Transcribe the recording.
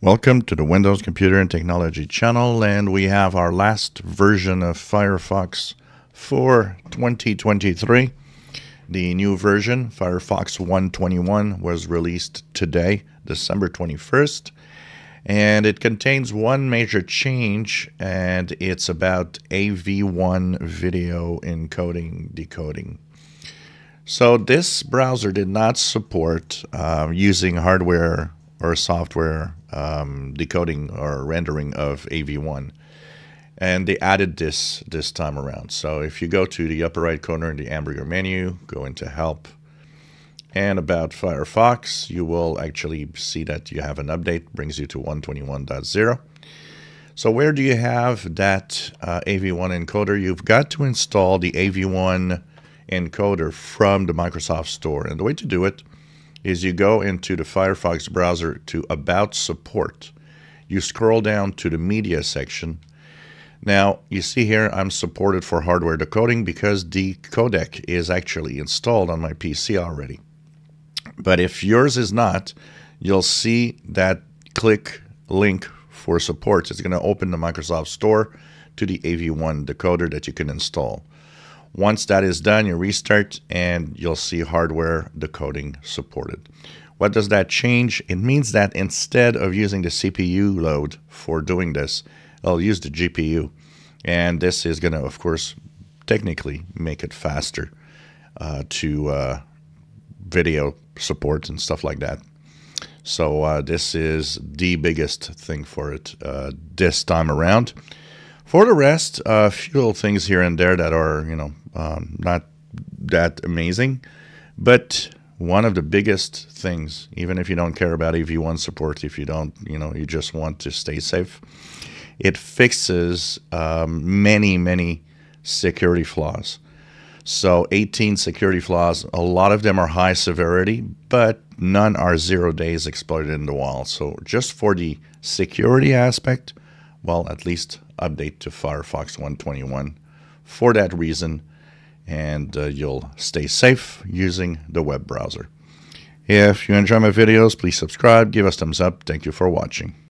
Welcome to the Windows Computer and Technology channel, and we have our last version of Firefox for 2023. The new version, Firefox 121, was released today, December 21st, and it contains one major change, and it's about AV1 video encoding decoding. So this browser did not support uh, using hardware or software um, decoding or rendering of AV1. And they added this this time around. So if you go to the upper right corner in the hamburger menu, go into Help, and about Firefox, you will actually see that you have an update, brings you to 121.0. So where do you have that uh, AV1 encoder? You've got to install the AV1 encoder from the Microsoft Store. And the way to do it is you go into the Firefox browser to About Support. You scroll down to the Media section. Now, you see here I'm supported for hardware decoding because the codec is actually installed on my PC already. But if yours is not, you'll see that click link for support. It's going to open the Microsoft Store to the AV1 decoder that you can install. Once that is done, you restart and you'll see hardware decoding supported. What does that change? It means that instead of using the CPU load for doing this, I'll use the GPU. And this is going to, of course, technically make it faster uh, to uh, video support and stuff like that. So uh, this is the biggest thing for it uh, this time around. For the rest, a few little things here and there that are, you know, um, not that amazing. But one of the biggest things, even if you don't care about AV1 support, if you don't, you know, you just want to stay safe, it fixes um, many, many security flaws. So 18 security flaws, a lot of them are high severity, but none are zero days exploited in the wild. So just for the security aspect, well, at least update to Firefox 121 for that reason, and uh, you'll stay safe using the web browser. If you enjoy my videos, please subscribe, give us thumbs up. Thank you for watching.